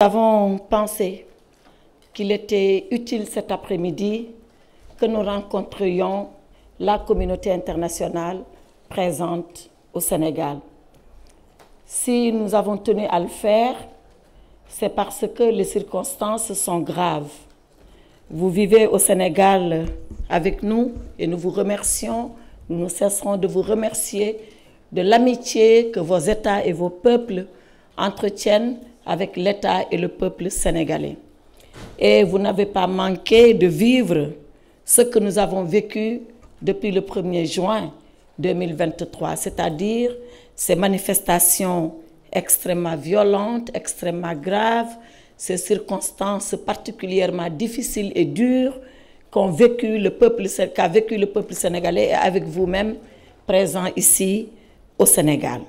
Nous avons pensé qu'il était utile cet après-midi que nous rencontrions la communauté internationale présente au Sénégal. Si nous avons tenu à le faire, c'est parce que les circonstances sont graves. Vous vivez au Sénégal avec nous et nous vous remercions, nous ne cesserons de vous remercier de l'amitié que vos États et vos peuples entretiennent avec l'État et le peuple sénégalais. Et vous n'avez pas manqué de vivre ce que nous avons vécu depuis le 1er juin 2023, c'est-à-dire ces manifestations extrêmement violentes, extrêmement graves, ces circonstances particulièrement difficiles et dures qu'a vécu le peuple sénégalais et avec vous-même présent ici au Sénégal.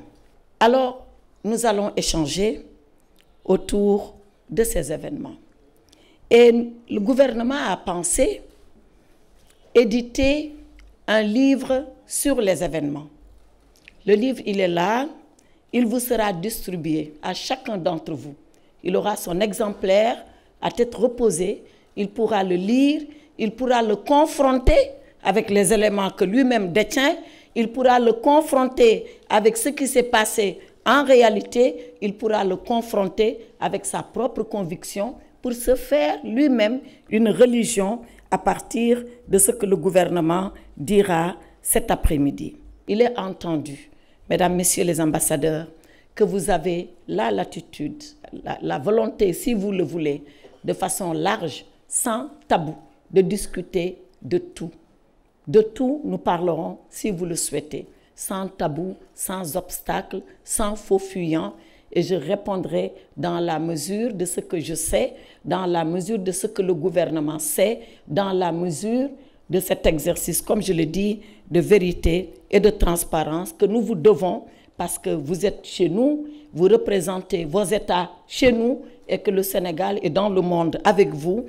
Alors, nous allons échanger autour de ces événements. Et le gouvernement a pensé éditer un livre sur les événements. Le livre, il est là, il vous sera distribué à chacun d'entre vous. Il aura son exemplaire à tête reposée, il pourra le lire, il pourra le confronter avec les éléments que lui-même détient, il pourra le confronter avec ce qui s'est passé en réalité, il pourra le confronter avec sa propre conviction pour se faire lui-même une religion à partir de ce que le gouvernement dira cet après-midi. Il est entendu, mesdames, messieurs les ambassadeurs, que vous avez la latitude, la, la, volonté, si vous le voulez, de façon large, sans tabou, de discuter de tout. De tout, nous parlerons si vous le souhaitez, sans tabou, sans obstacle, sans faux fuyant, et je répondrai dans la mesure de ce que je sais, dans la mesure de ce que le gouvernement sait, dans la mesure de cet exercice, comme je le dis, de vérité et de transparence que nous vous devons parce que vous êtes chez nous, vous représentez vos États chez nous et que le Sénégal est dans le monde avec vous.